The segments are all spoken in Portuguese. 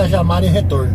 saída 36, Cajamar e retorno.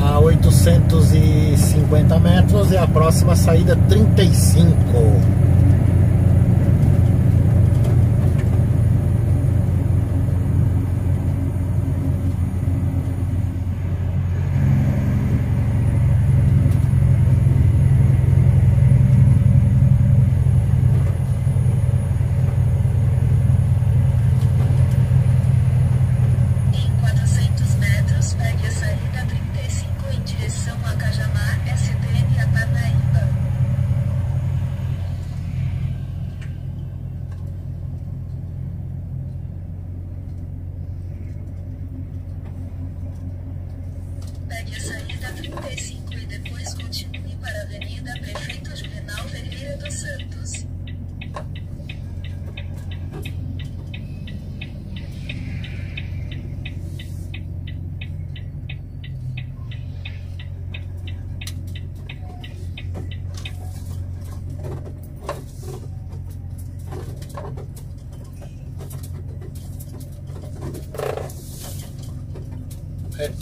A 850 metros e a próxima saída 35. Em 400 metros, pegue a saída 35 em direção a Cajamar, STM a Parnaíba. Pegue a saída 35 e depois continue para a Avenida Prefeito Juvenal Ferreira dos Santos.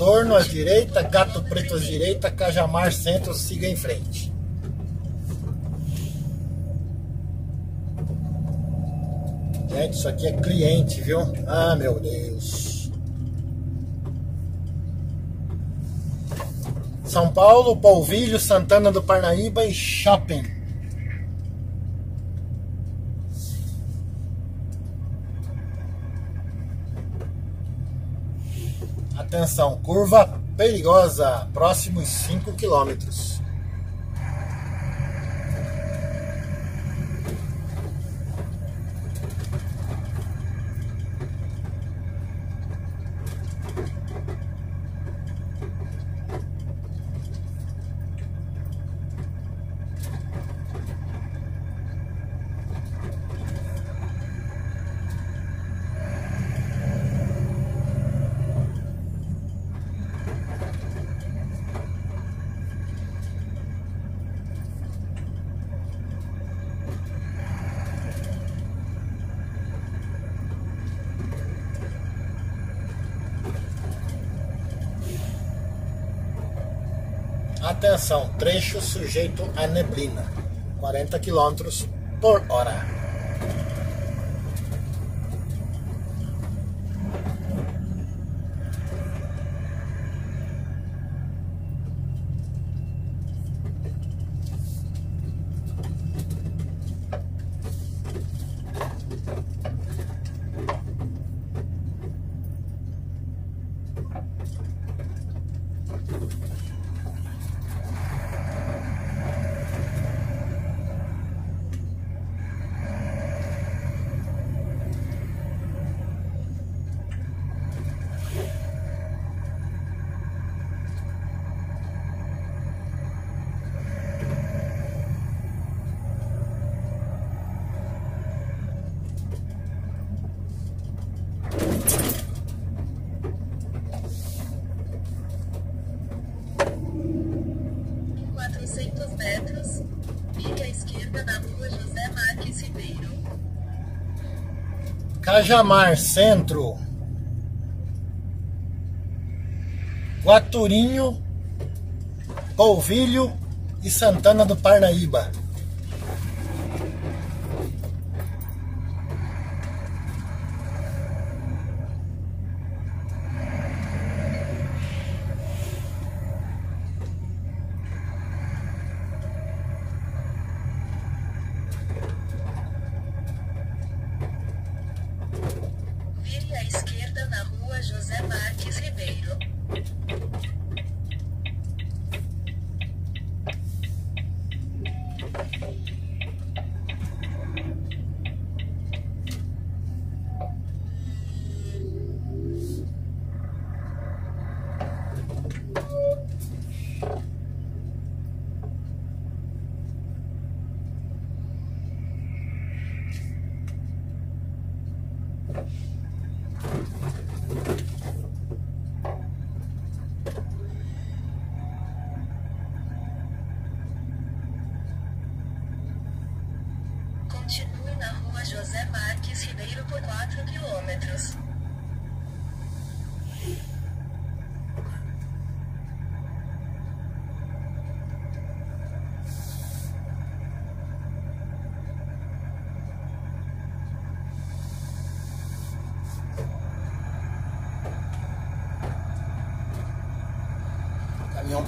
Retorno à direita, Gato Preto à direita, Cajamar Centro, siga em frente. Gente, isso aqui é cliente, viu? Ah, meu Deus. São Paulo, Polvilho, Santana do Parnaíba e Shopping. Atenção, curva perigosa, próximos 5 quilômetros. Atenção, trecho sujeito a neblina, 40 km por hora. Em 400 metros, vire à esquerda na rua José Marques Ribeiro. Cajamar Centro, Guaturinho, Polvilho e Santana do Parnaíba.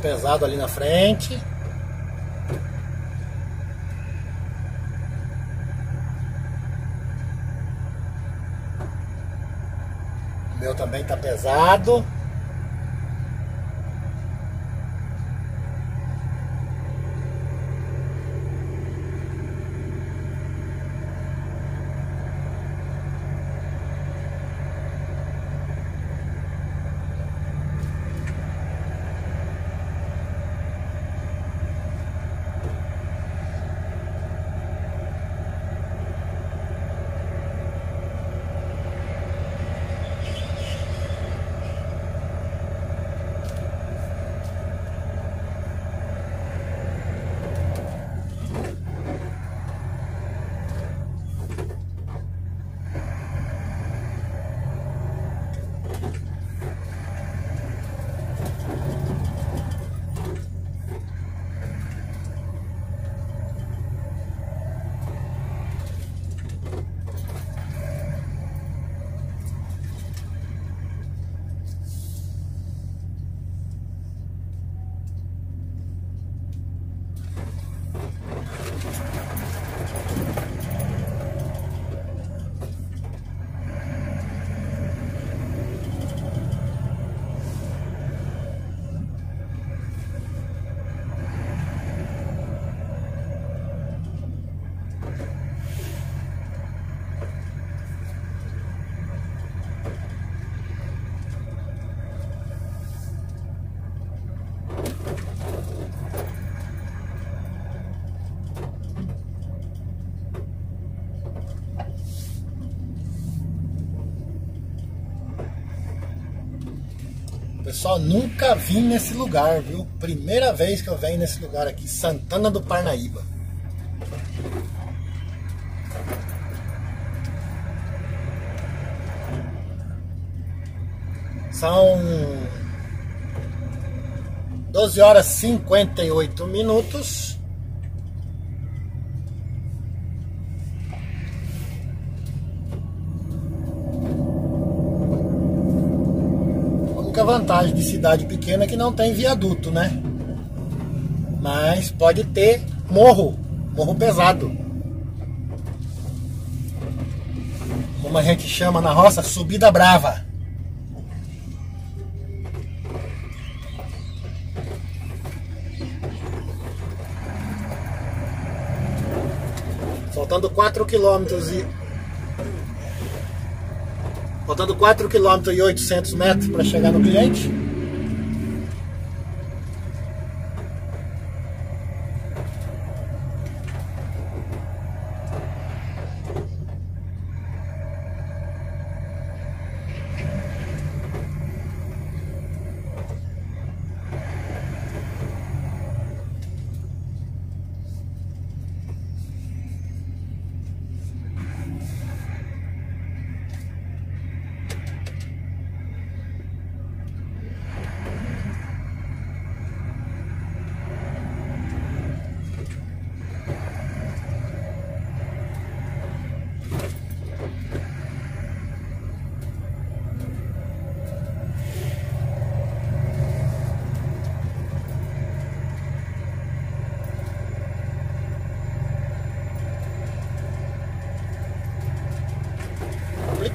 Pesado ali na frente. O meu também tá pesado. Pessoal, nunca vim nesse lugar, viu? Primeira vez que eu venho nesse lugar aqui, Santana do Parnaíba. São 12 horas e 58 minutos. Vantagem de cidade pequena que não tem viaduto, né? Mas pode ter morro, morro pesado. Como a gente chama na roça, subida brava. Faltando 4 quilômetros e faltando 4 quilômetros e 800 metros para chegar no cliente.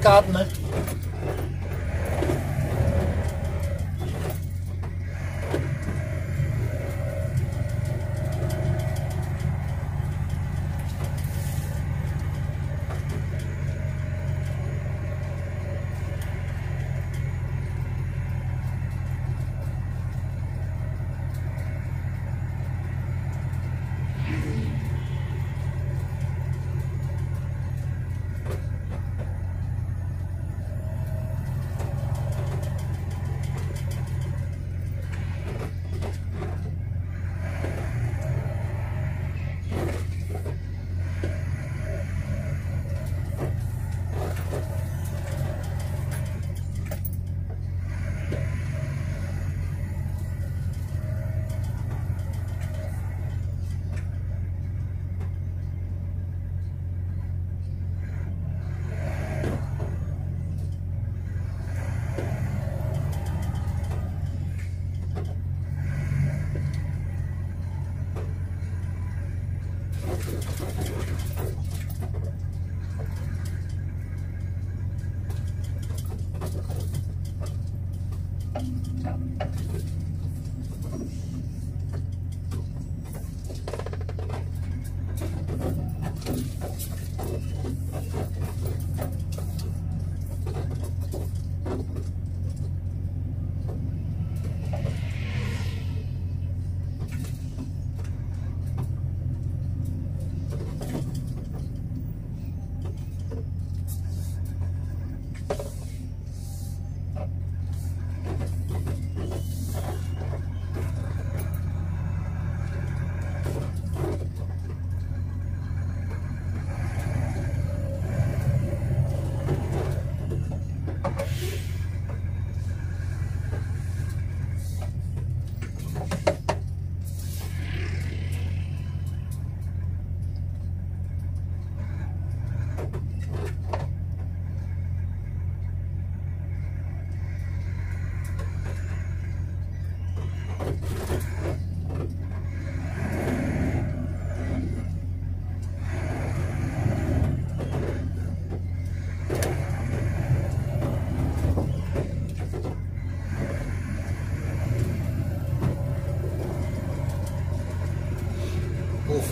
Complicado, né?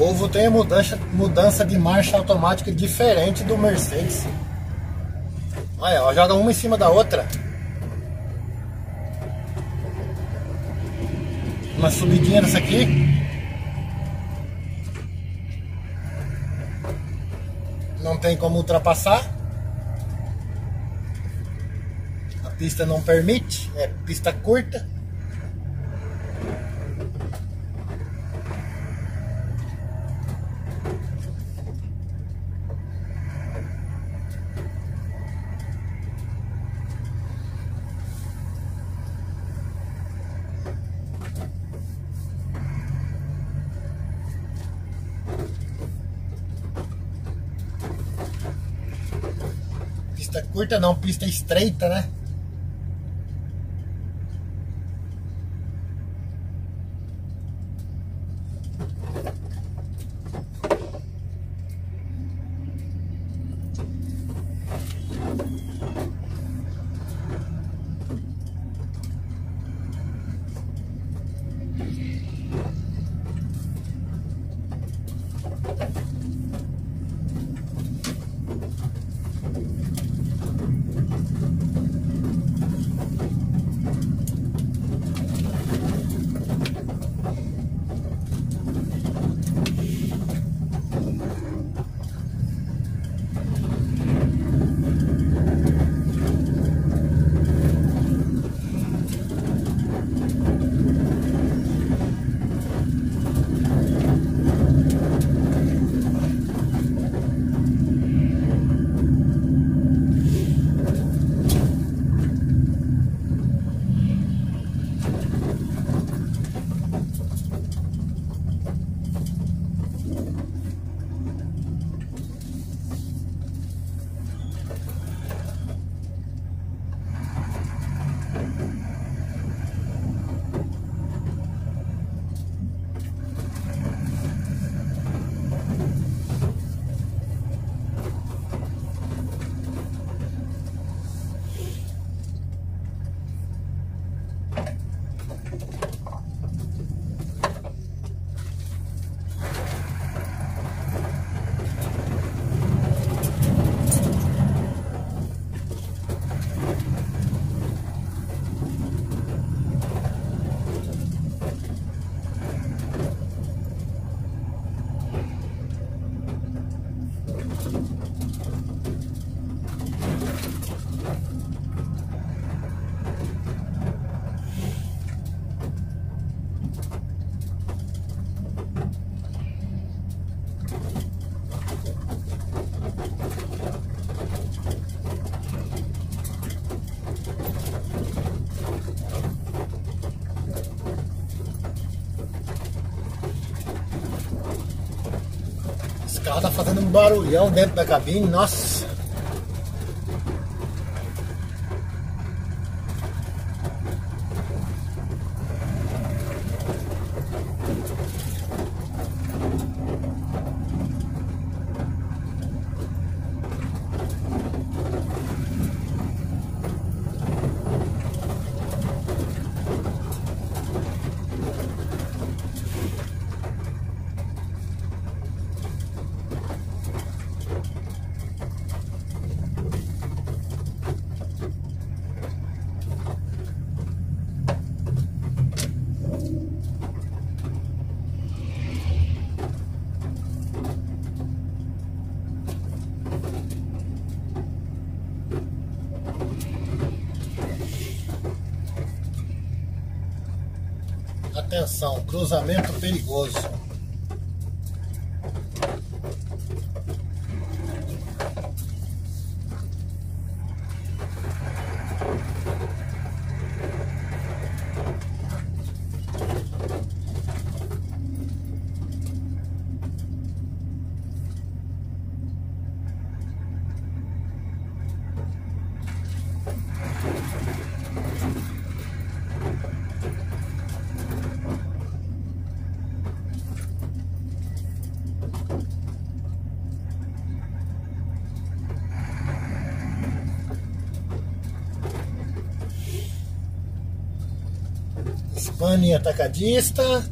Volvo tem a mudança, mudança de marcha automática diferente do Mercedes. Olha, ó, joga uma em cima da outra. Uma subidinha nessa aqui. Não tem como ultrapassar. A pista não permite, é pista curta. Curta não, pista estreita, né? Carro tá fazendo um barulhão dentro da cabine, nossa. Atenção, cruzamento perigoso. pane atacadista.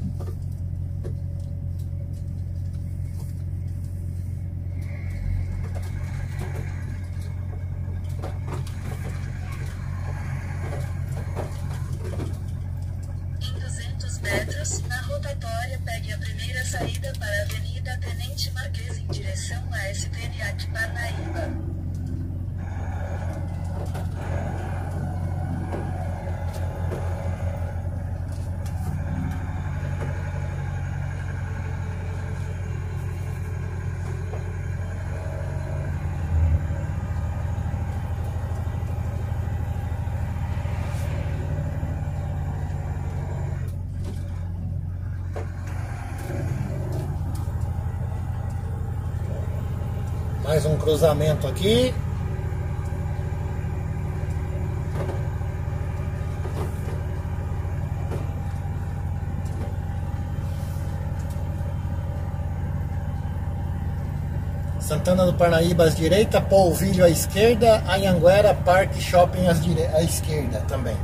mais um cruzamento aqui. Santana do Parnaíba à direita, Polvilho à esquerda, Anhanguera Park Shopping à, à esquerda também.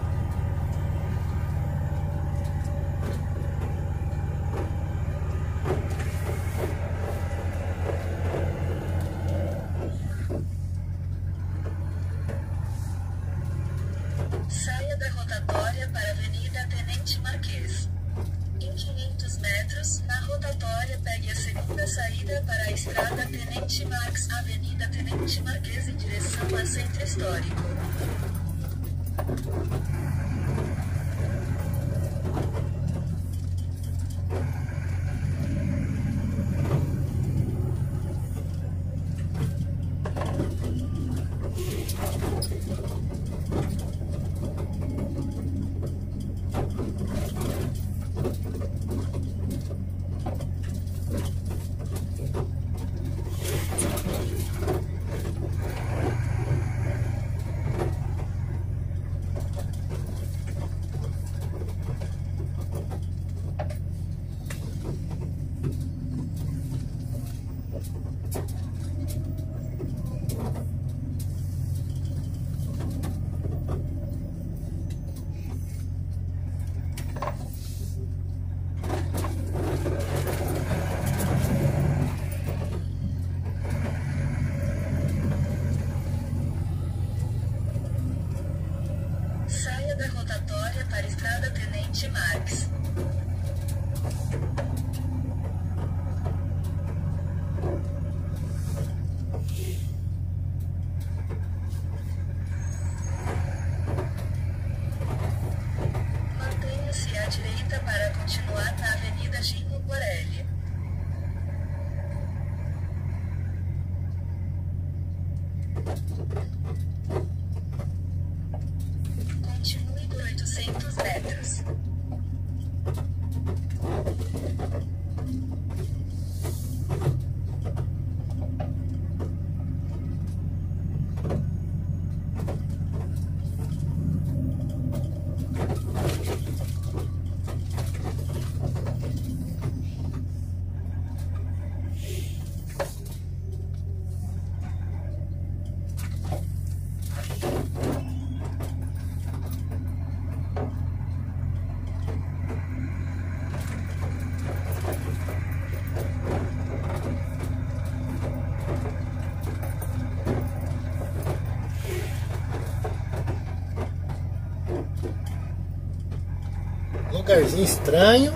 lugarzinho estranho.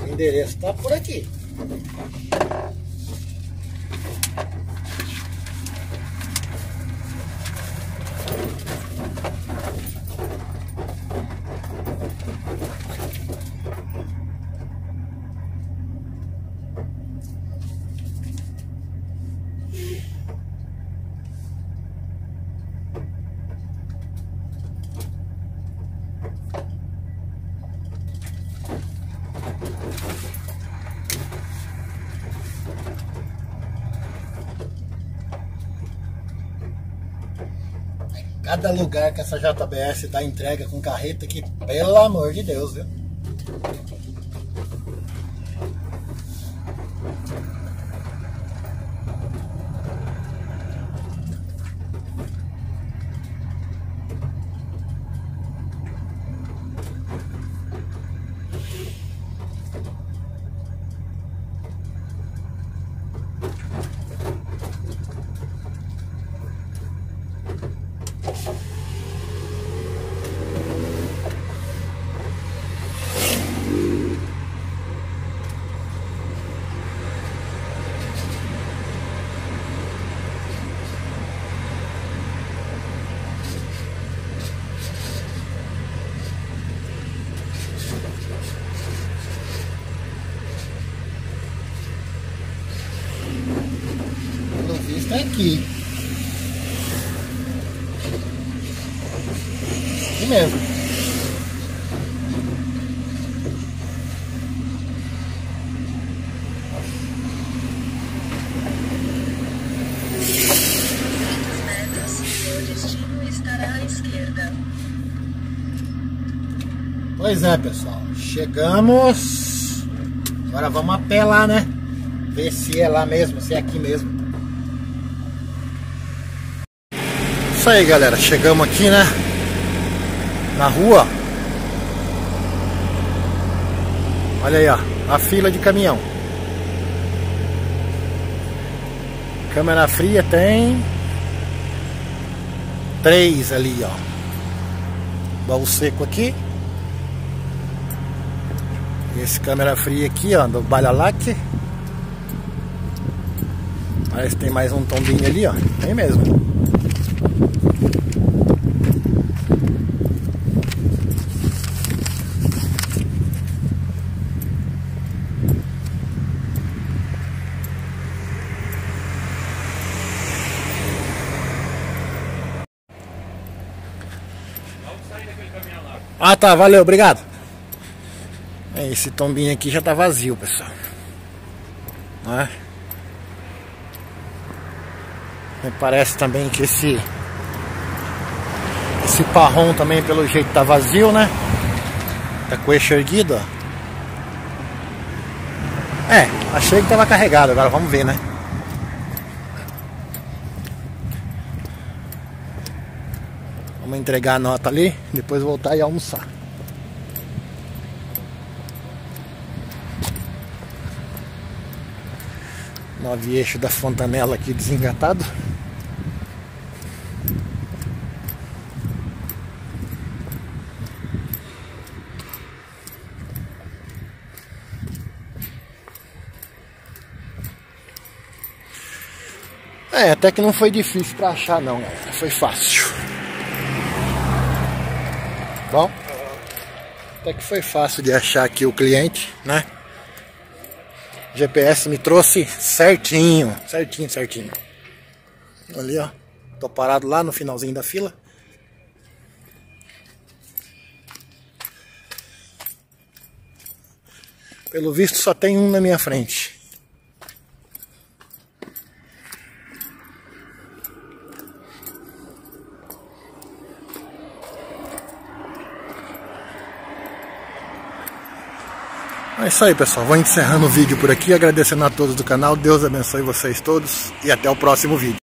O endereço tá por aqui. Cada lugar que essa JBS dá entrega com carreta que, pelo amor de Deus, viu? Pelo é aqui. Aqui mesmo. Pois é, pessoal. Chegamos. Agora vamos a pé lá, né? Ver se é lá mesmo, se é aqui mesmo. Isso aí, galera. Chegamos aqui, né? Na rua. Olha aí, ó. A fila de caminhão. Câmera fria tem três ali, ó. Baú seco aqui. Esse câmera fria aqui, ó, do Balalac. Parece que tem mais um tombinho ali, ó. Tem mesmo. Ah tá, valeu, obrigado. Esse tombinho aqui já tá vazio, pessoal. Não é? Me parece também que esse esse parrom também pelo jeito tá vazio, né? Tá com o eixo erguido, ó. É, achei que tava carregado, agora vamos ver, né? Entregar a nota ali, depois voltar e almoçar. Nove eixo da fontanela aqui desengatado. É, até que não foi difícil para achar não, foi fácil. Bom, até que foi fácil de achar aqui o cliente, né? GPS me trouxe certinho, certinho, certinho. Ali, ó. Tô parado lá no finalzinho da fila. Pelo visto só tem um na minha frente. É isso aí, pessoal. Vou encerrando o vídeo por aqui, agradecendo a todos do canal. Deus abençoe vocês todos e até o próximo vídeo.